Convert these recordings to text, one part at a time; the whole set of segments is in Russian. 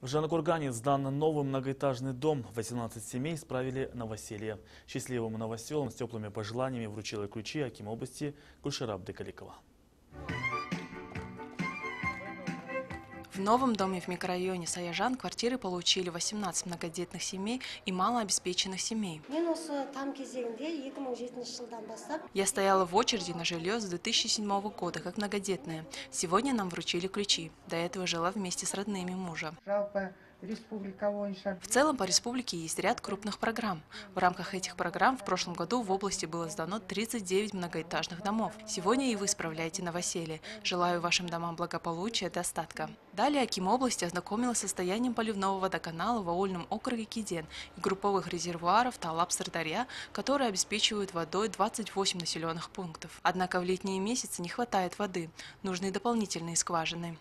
В Жанакургане сдан новый многоэтажный дом. 18 семей справили новоселье. Счастливым новоселам с теплыми пожеланиями вручила ключи Аким области Гульшара Абдыкаликова. В новом доме в микрорайоне Саяжан квартиры получили 18 многодетных семей и малообеспеченных семей. мен осы там кезегінде 2007 жылдан бастап Я стояла в очереди на жилье с 2007 года как многодетная. Сегодня нам вручили ключи. До этого жила вместе с родными мужа. бойынша В целом по республике есть ряд крупных программ. В рамках этих программ в прошлом году в области было сдано 39 многоэтажных домов. Сегодня и вы справляете новоселье. Желаю вашим домам благополучия, достатка. Далее Аким области ознакомилась с состоянием поливного водоканала в аульном округе Киден и групповых резервуаров Талап-Сырдарья, которые обеспечивают водой 28 населенных пунктов. Однако в летние месяцы не хватает воды. Нужны дополнительные скважины.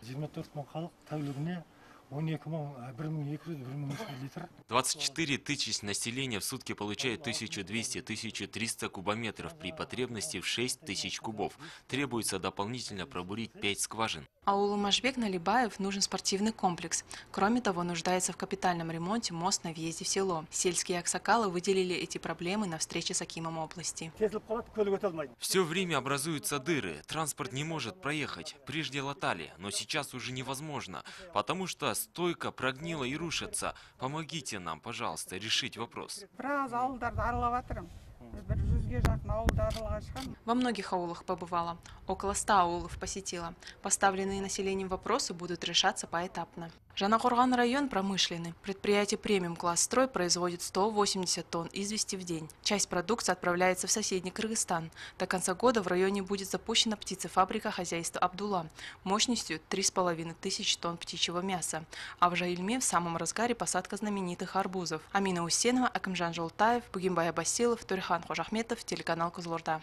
24 мың халық тәулігіне 12 мың ә, 1 мың 200 1 мың 300 литр 24 тысяч населения в сутки получает 1200-1300 кубометров при потребности в 6 тысяч кубов. Требуется дополнительно пробурить 5 скважин. Аулу Машбек Налибаев нужен спортивный комплекс. Кроме того, нуждается в капитальном ремонте мост на въезде в село. Сельские аксакалы выделили эти проблемы на встрече с Акимом области. тесіліп қалады көлік өте алмайды Все время образуются дыры, транспорт не может проехать. Прежде латали, но сейчас уже невозможно, потому что стойка прогнила и рушится. Помогите нам, пожалуйста, решить вопрос. Во многих аулах побывала. Около 100 аулов посетила. Поставленные населением вопросы будут решаться поэтапно. Жанакурган район промышленный. Предприятие премиум класс строй производит 180 тонн извести в день. Часть продукции отправляется в соседний Кыргызстан. До конца года в районе будет запущена птицефабрика хозяйства Абдула мощностью 3,5 тысяч тонн птичьего мяса. А в Жаильме в самом разгаре посадка знаменитых арбузов. Амина Усенова, Акимжан Жолтаев, Бугимбай Абасилов, Турихан Хожахметов, телеканал Козлорда.